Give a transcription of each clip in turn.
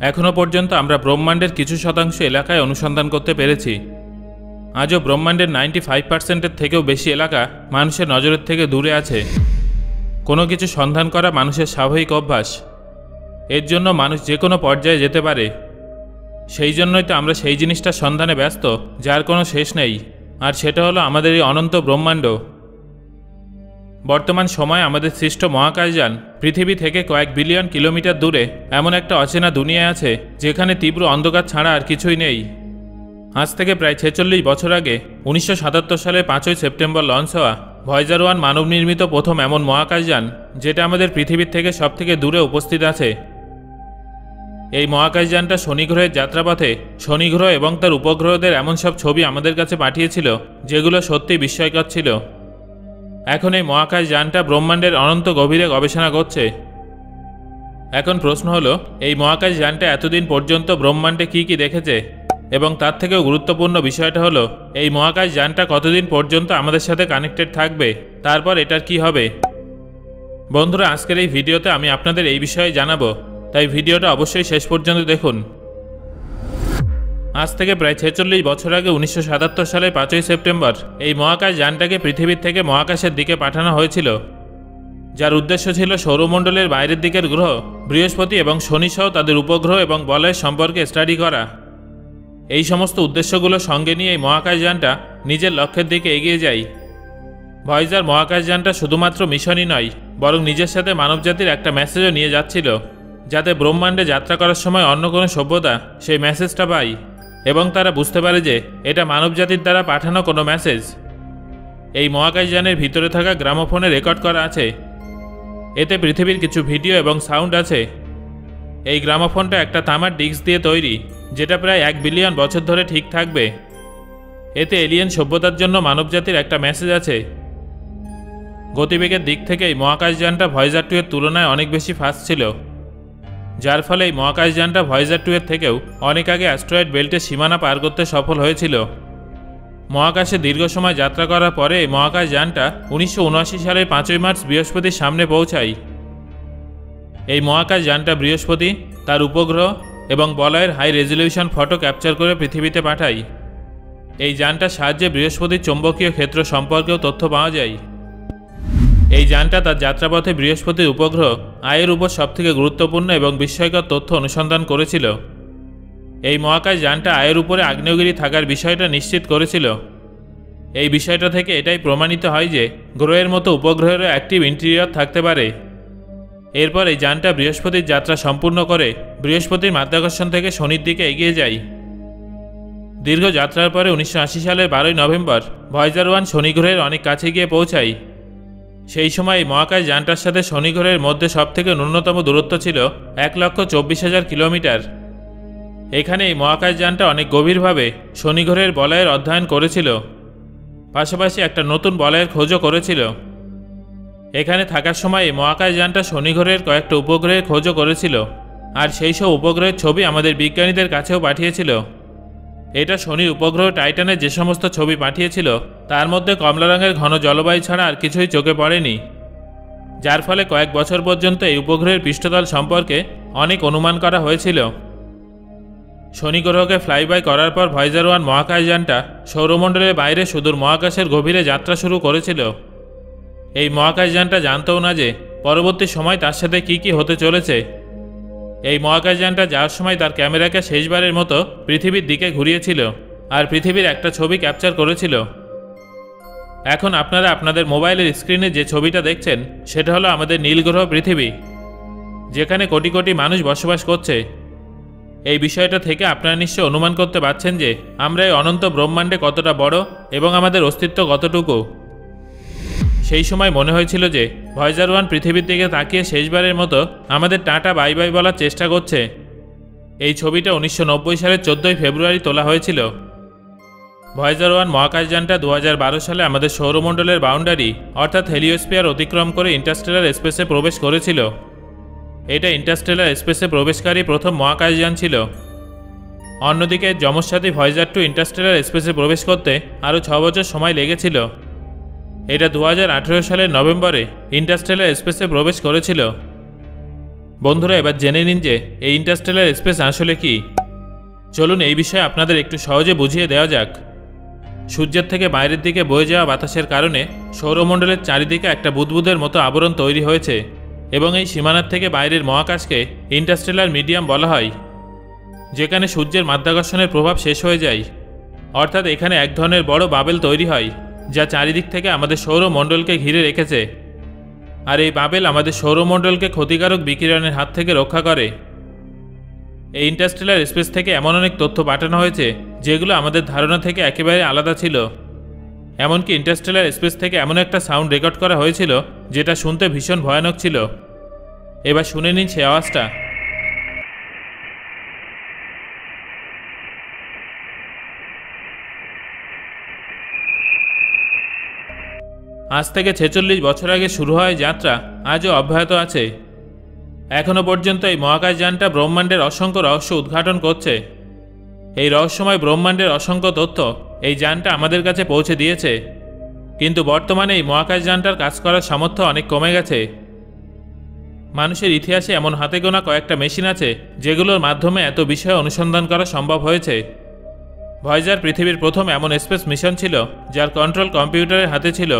এখনও পর্যন্ত আমরা ব্রহ্মাণ্ডের কিছু শতাংশ এলাকায় অনুসন্ধান করতে পেরেছি। আজও ব্রহ্মাণ্ডের নাইনটি ফাইভ পার্সেন্টের থেকেও বেশি এলাকা মানুষের নজরের থেকে দূরে আছে। কোনো কিছু সন্ধান করা মানুষের স্বাভাবিক অভ্যাস। এর জন্য মানুষ যে কোনো পর্যায়ে যেতে পারে। সেই জন্যই তো আমরা সেই জিনিসটার সন্ধানে ব্যস্ত, যার কোনো শেষ নেই। আর সেটা হলো আমাদের এই অনন্ত ব্রহ্মাণ্ড। বর্তমান সময়ে আমাদের সৃষ্ট মহাকাশযান পৃথিবী থেকে কয়েক বিলিয়ন কিলোমিটার দূরে এমন একটা অচেনা দুনিয়া আছে, যেখানে তীব্র অন্ধকার ছাড়া আর কিছুই নেই। আজ থেকে প্রায় ছেচল্লিশ বছর আগে, উনিশশো সাতাত্তর সালের পাঁচই সেপ্টেম্বর লঞ্চ হওয়া ভয়েজার ওয়ান মানব নির্মিত প্রথম এমন মহাকাশযান, যেটা আমাদের পৃথিবীর থেকে সবথেকে দূরে উপস্থিত আছে। এই মহাকাশযানটা শনিগ্রহের যাত্রাপথে শনিগ্রহ এবং তার উপগ্রহদের এমন সব ছবি আমাদের কাছে পাঠিয়েছিল, যেগুলো সত্যি বিস্ময়কর ছিল। এখন এই মহাকাশ যানটা ব্রহ্মাণ্ডের অনন্ত গভীরে গবেষণা করছে। এখন প্রশ্ন হলো, এই মহাকাশ যানটা এতদিন পর্যন্ত ব্রহ্মাণ্ডে কি কি দেখেছে? এবং তার থেকেও গুরুত্বপূর্ণ বিষয়টা হলো, এই মহাকাশ যানটা কতদিন পর্যন্ত আমাদের সাথে কানেক্টেড থাকবে? তারপর এটার কি হবে? বন্ধুরা, আজকের এই ভিডিওতে আমি আপনাদের এই বিষয়ে জানাব। তাই ভিডিওটা অবশ্যই শেষ পর্যন্ত দেখুন। আজ থেকে প্রায় ছেচল্লিশ বছর আগে উনিশশো সালের পাঁচই সেপ্টেম্বর এই মহাকাশ যানটাকে পৃথিবীর থেকে মহাকাশের দিকে পাঠানো হয়েছিল, যার উদ্দেশ্য ছিল সৌরমণ্ডলের বাইরের দিকের গ্রহ, বৃহস্পতি এবং শনি সহ তাদের উপগ্রহ এবং বলয়ের সম্পর্কে স্টাডি করা। এই সমস্ত উদ্দেশ্যগুলো সঙ্গে নিয়ে এই মহাকাশযানটা নিজের লক্ষ্যের দিকে এগিয়ে যায়। ভয়েজার মহাকাশযানটা শুধুমাত্র মিশনই নয়, বরং নিজের সাথে মানবজাতির একটা মেসেজও নিয়ে যাচ্ছিল, যাতে ব্রহ্মাণ্ডে যাত্রা করার সময় অন্য কোনো সভ্যতা সেই মেসেজটা পায়। এবং তারা বুঝতে পারে যে এটা মানবজাতির দ্বারা পাঠানো কোনো মেসেজ এই মহাকাশযানের ভিতরে থাকা গ্রামোফোনে রেকর্ড করা আছে। এতে পৃথিবীর কিছু ভিডিও এবং সাউন্ড আছে। এই গ্রামোফোনটা একটা তামার ডিস্ক দিয়ে তৈরি, যেটা প্রায় এক বিলিয়ন বছর ধরে ঠিক থাকবে। এতে এলিয়েন সভ্যতার জন্য মানবজাতির একটা মেসেজ আছে। গতিবেগের দিক থেকে এই মহাকাশযানটা এর তুলনায় অনেক বেশি ফাস্ট ছিল। যার ফলে এই মহাকাশযানটা ভয়েজার টু এর থেকেও অনেক আগে অ্যাস্ট্রয়েড বেল্টের সীমানা পার করতে সফল হয়েছিল। মহাকাশে দীর্ঘ সময় যাত্রা করার পরে এই মহাকাশযানটা উনিশশো সালের পাঁচই মার্চ বৃহস্পতির সামনে পৌঁছায়। এই মহাকাশযানটা বৃহস্পতি, তার উপগ্রহ এবং বলয়ের হাই রেজলিউশন ফটো ক্যাপচার করে পৃথিবীতে পাঠায়। এই যানটার সাহায্যে বৃহস্পতির চৌম্বকীয় ক্ষেত্র সম্পর্কেও তথ্য পাওয়া যায়। এই যানটা তার যাত্রাপথে বৃহস্পতির উপগ্রহ আয়ের উপর সবথেকে গুরুত্বপূর্ণ এবং বিস্ময়কর তথ্য অনুসন্ধান করেছিল। এই মহাকাশ যানটা আয়ের উপরে আগ্নেয়গিরি থাকার বিষয়টা নিশ্চিত করেছিল। এই বিষয়টা থেকে এটাই প্রমাণিত হয় যে গ্রহের মতো উপগ্রহেরও অ্যাক্টিভ ইন্টেরিয়র থাকতে পারে। এরপর এই যানটা বৃহস্পতির যাত্রা সম্পূর্ণ করে বৃহস্পতির মাধ্যাকর্ষণ থেকে শনির দিকে এগিয়ে যায়। দীর্ঘ যাত্রার পরে উনিশশো আশি সালের বারোই নভেম্বর ভয়েজার ওয়ান শনি গ্রহের অনেক কাছে গিয়ে পৌঁছায়। সেই সময় মহাকাশ যানটার সাথে শনি গ্রহের মধ্যে সবথেকে ন্যূনতম দূরত্ব ছিল এক লক্ষ চব্বিশ হাজার কিলোমিটার। এখানে এই মহাকাশ যানটা অনেক গভীরভাবে শনি গ্রহের বলয়ের অধ্যয়ন করেছিল। পাশাপাশি একটা নতুন বলয়ের খোঁজও করেছিল। এখানে থাকার সময় এই মহাকাশ যানটা শনি গ্রহের কয়েকটা উপগ্রহের খোঁজও করেছিল। আর সেই সব উপগ্রহের ছবি আমাদের বিজ্ঞানীদের কাছেও পাঠিয়েছিল। এটা শনির উপগ্রহ টাইটানের যে সমস্ত ছবি পাঠিয়েছিল, তার মধ্যে কমলা রঙের ঘন জলবায়ু ছাড়া আর কিছুই চোখে পড়েনি। যার ফলে কয়েক বছর পর্যন্ত এই উপগ্রহের পৃষ্ঠতল সম্পর্কে অনেক অনুমান করা হয়েছিল। শনি গ্রহকে ফ্লাইবাই করার পর ভয়েজার ওয়ান মহাকাশযানটা সৌরমণ্ডলের বাইরে সুদূর মহাকাশের গভীরে যাত্রা শুরু করেছিল। এই মহাকাশযানটা জানতও না যে পরবর্তী সময় তার সাথে কি কি হতে চলেছে। এই মহাকাশযানটা যাওয়ার সময় তার ক্যামেরাকে শেষবারের মতো পৃথিবীর দিকে ঘুরিয়েছিল আর পৃথিবীর একটা ছবি ক্যাপচার করেছিল। এখন আপনারা আপনাদের মোবাইলের স্ক্রিনে যে ছবিটা দেখছেন, সেটা হলো আমাদের নীলগ্রহ পৃথিবী, যেখানে কোটি কোটি মানুষ বসবাস করছে। এই বিষয়টা থেকে আপনারা নিশ্চয় অনুমান করতে পারছেন যে আমরা এই অনন্ত ব্রহ্মাণ্ডে কতটা বড় এবং আমাদের অস্তিত্ব কতটুকু। সেই সময় মনে হয়েছিল যে ভয়েজার ওয়ান পৃথিবীর দিকে তাকিয়ে শেষবারের মতো আমাদের টাটা বাই বাই বলার চেষ্টা করছে। এই ছবিটা উনিশশো নব্বই সালের চোদ্দোই ফেব্রুয়ারি তোলা হয়েছিল। ভয়েজার ওয়ান মহাকাশযানটা দু হাজার বারো সালে আমাদের সৌরমণ্ডলের বাউন্ডারি, অর্থাৎ হেলিওস্পিয়ার অতিক্রম করে ইন্টারস্টেলার স্পেসে প্রবেশ করেছিল। এটা ইন্টারস্টেলার স্পেসে প্রবেশকারী প্রথম মহাকাশযান ছিল। অন্যদিকে যমসাথী ভয়েজার টু ইন্টারস্টেলার স্পেসে প্রবেশ করতে আরও ছ বছর সময় লেগেছিল। এটা দু হাজার আঠেরো সালের নভেম্বরে ইন্টারস্টেলার স্পেসে প্রবেশ করেছিল। বন্ধুরা, এবার জেনে নিন যে এই ইন্টারস্টেলার স্পেস আসলে কি। চলুন এই বিষয়ে আপনাদের একটু সহজে বুঝিয়ে দেওয়া যাক। সূর্যের থেকে বাইরের দিকে বয়ে যাওয়া বাতাসের কারণে সৌরমণ্ডলের চারিদিকে একটা বুদবুদের মতো আবরণ তৈরি হয়েছে এবং এই সীমানার থেকে বাইরের মহাকাশকে ইন্টারস্টেলার মিডিয়াম বলা হয়, যেখানে সূর্যের মাধ্যাকর্ষণের প্রভাব শেষ হয়ে যায়। অর্থাৎ এখানে এক ধরনের বড় বাবেল তৈরি হয়। যা চারিদিক থেকে আমাদের সৌরমণ্ডলকে ঘিরে রেখেছে। আর এই বাবেল আমাদের সৌরমণ্ডলকে ক্ষতিকারক বিকিরণের হাত থেকে রক্ষা করে। এই ইন্টারস্টেলার স্পেস থেকে এমন অনেক তথ্য পাঠানো হয়েছে, যেগুলো আমাদের ধারণা থেকে একেবারে আলাদা ছিল। এমনকি ইন্টারস্টেলার স্পেস থেকে এমন একটা সাউন্ড রেকর্ড করা হয়েছিল, যেটা শুনতে ভীষণ ভয়ানক ছিল। এবার শুনে নিন সে আওয়াজটা। আজ থেকে ছেচল্লিশ বছর আগে শুরু হয় যাত্রা, আজও অব্যাহত আছে। এখনও পর্যন্ত এই মহাকাশ যানটা ব্রহ্মাণ্ডের অসংখ্য রহস্য উদ্ঘাটন করছে। এই রহস্যময় ব্রহ্মাণ্ডের অসংখ্য তথ্য এই যানটা আমাদের কাছে পৌঁছে দিয়েছে। কিন্তু বর্তমানে এই মহাকাশ যানটার কাজ করার সামর্থ্য অনেক কমে গেছে। মানুষের ইতিহাসে এমন হাতে গোনা কয়েকটা মেশিন আছে, যেগুলোর মাধ্যমে এত বিষয় অনুসন্ধান করা সম্ভব হয়েছে। ভয়েজার পৃথিবীর প্রথম এমন স্পেস মিশন ছিল, যার কন্ট্রোল কম্পিউটারের হাতে ছিল।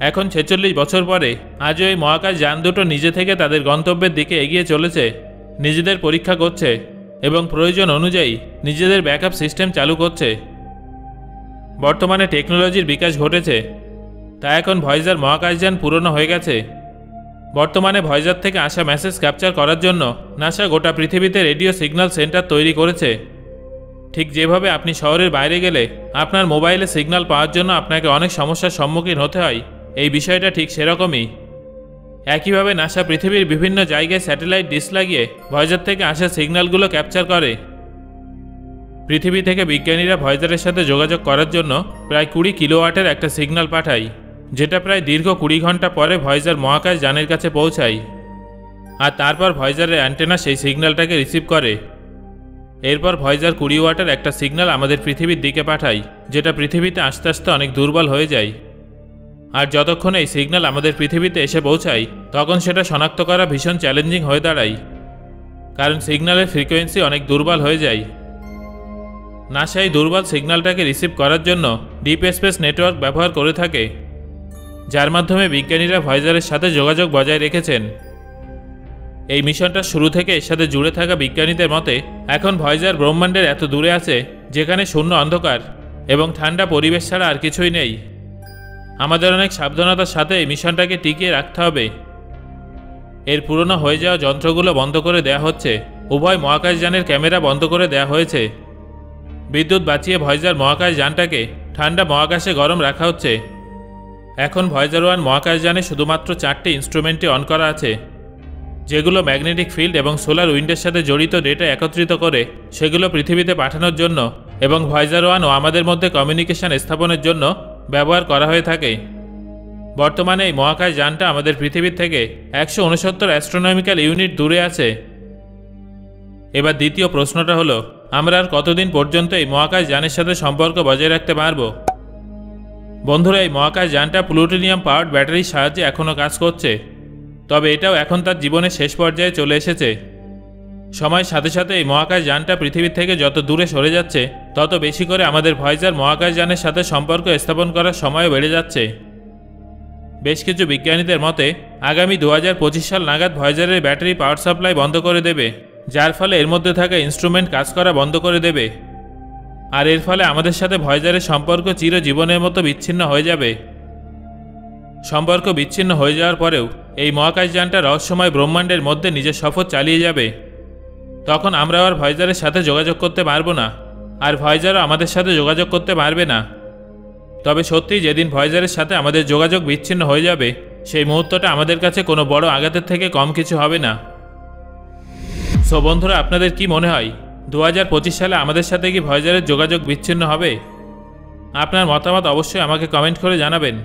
এখন ছেচল্লিশ বছর পরে আজও এই মহাকাশ যান দুটো নিজে থেকে তাদের গন্তব্যের দিকে এগিয়ে চলেছে, নিজেদের পরীক্ষা করছে এবং প্রয়োজন অনুযায়ী নিজেদের ব্যাকআপ সিস্টেম চালু করছে। বর্তমানে টেকনোলজির বিকাশ ঘটেছে, তা এখন ভয়েজার মহাকাশযান পুরনো হয়ে গেছে। বর্তমানে ভয়েজার থেকে আসা মেসেজ ক্যাপচার করার জন্য নাসা গোটা পৃথিবীতে রেডিও সিগন্যাল সেন্টার তৈরি করেছে। ঠিক যেভাবে আপনি শহরের বাইরে গেলে আপনার মোবাইলে সিগন্যাল পাওয়ার জন্য আপনাকে অনেক সমস্যার সম্মুখীন হতে হয়। এই বিষয়টা ঠিক সেরকমই। একইভাবে নাসা পৃথিবীর বিভিন্ন জায়গায় স্যাটেলাইট ডিশ লাগিয়ে ভয়েজার থেকে আসা সিগন্যালগুলো ক্যাপচার করে। পৃথিবী থেকে বিজ্ঞানীরা ভয়েজারের সাথে যোগাযোগ করার জন্য প্রায় কুড়ি কিলোওয়াটের একটা সিগন্যাল পাঠায়, যেটা প্রায় দীর্ঘ কুড়ি ঘণ্টা পরে ভয়েজার মহাকাশ যানের কাছে পৌঁছায়। আর তারপর ভয়েজারের অ্যান্টেনা সেই সিগন্যালটাকে রিসিভ করে। এরপর ভয়েজার কুড়ি ওয়াটের একটা সিগন্যাল আমাদের পৃথিবীর দিকে পাঠায়, যেটা পৃথিবীতে আস্তে আস্তে অনেক দুর্বল হয়ে যায়। আর যতক্ষণ এই সিগন্যাল আমাদের পৃথিবীতে এসে পৌঁছায়, তখন সেটা শনাক্ত করা ভীষণ চ্যালেঞ্জিং হয়ে দাঁড়ায়। কারণ সিগন্যালের ফ্রিকোয়েন্সি অনেক দুর্বল হয়ে যায়। নাসা এই দুর্বল সিগন্যালটাকে রিসিভ করার জন্য ডিপ স্পেস নেটওয়ার্ক ব্যবহার করে থাকে, যার মাধ্যমে বিজ্ঞানীরা ভয়েজারের সাথে যোগাযোগ বজায় রেখেছেন। এই মিশনটা শুরু থেকে এর সাথে জুড়ে থাকা বিজ্ঞানীদের মতে, এখন ভয়েজার ব্রহ্মাণ্ডের এত দূরে আছে, যেখানে শূন্য অন্ধকার এবং ঠান্ডা পরিবেশ ছাড়া আর কিছুই নেই। আমাদের অনেক সাবধানতার সাথে মিশনটাকে টিকিয়ে রাখতে হবে। এর পুরনো হয়ে যাওয়া যন্ত্রগুলো বন্ধ করে দেয়া হচ্ছে। উভয় মহাকাশযানের ক্যামেরা বন্ধ করে দেয়া হয়েছে। বিদ্যুৎ বাঁচিয়ে ভয়েজার মহাকাশ যানটাকে ঠান্ডা মহাকাশে গরম রাখা হচ্ছে। এখন ভয়েজার ওয়ান মহাকাশযানে শুধুমাত্র চারটি ইনস্ট্রুমেন্টই অন করা আছে। যেগুলো ম্যাগনেটিক ফিল্ড এবং সোলার উইন্ডের সাথে জড়িত ডেটা একত্রিত করে সেগুলো পৃথিবীতে পাঠানোর জন্য এবং ভয়েজার ওয়ান ও আমাদের মধ্যে কমিউনিকেশন স্থাপনের জন্য ব্যবহার করা হয়ে থাকে। বর্তমানে এই মহাকাশ যানটা আমাদের পৃথিবীর থেকে একশো উনসত্তর অ্যাস্ট্রোনমিক্যাল ইউনিট দূরে আছে। এবার দ্বিতীয় প্রশ্নটা হলো, আমরা আর কতদিন পর্যন্ত এই মহাকাশ যানের সাথে সম্পর্ক বজায় রাখতে পারব? বন্ধুরা, এই মহাকাশ যানটা প্লুটোনিয়াম পাওয়ার্ড ব্যাটারির সাহায্যে এখনও কাজ করছে। তবে এটাও এখন তার জীবনের শেষ পর্যায়ে চলে এসেছে। সময়ের সাথে সাথে এই মহাকাশ যানটা পৃথিবীর থেকে যত দূরে সরে যাচ্ছে, তত বেশি করে আমাদের ভয়েজার মহাকাশ যানের সাথে সম্পর্ক স্থাপন করার সময়ও বেড়ে যাচ্ছে। বেশ কিছু বিজ্ঞানীদের মতে, আগামী দু হাজার পঁচিশ সাল নাগাদ ভয়েজারের ব্যাটারি পাওয়ার সাপ্লাই বন্ধ করে দেবে, যার ফলে এর মধ্যে থাকা ইনস্ট্রুমেন্ট কাজ করা বন্ধ করে দেবে। আর এর ফলে আমাদের সাথে ভয়েজারের সম্পর্ক চিরজীবনের মতো বিচ্ছিন্ন হয়ে যাবে। সম্পর্ক বিচ্ছিন্ন হয়ে যাওয়ার পরেও এই মহাকাশযানটা রহস্যময় ব্রহ্মাণ্ডের মধ্যে নিজের সফর চালিয়ে যাবে। তখন আমরা আর ভয়েজারের সাথে যোগাযোগ করতে পারব না, আর ভয়েজারও আমাদের সাথে যোগাযোগ করতে পারবে না। তবে সত্যি যেদিন ভয়েজারের সাথে আমাদের যোগাযোগ বিচ্ছিন্ন হয়ে যাবে, সেই মুহূর্তটা আমাদের কাছে কোনো বড় আঘাতের থেকে কম কিছু হবে না। সো বন্ধুরা, আপনাদের কি মনে হয় দু হাজার পঁচিশ সালে আমাদের সাথে কি ভয়েজারের যোগাযোগ বিচ্ছিন্ন হবে? আপনার মতামত অবশ্যই আমাকে কমেন্ট করে জানাবেন।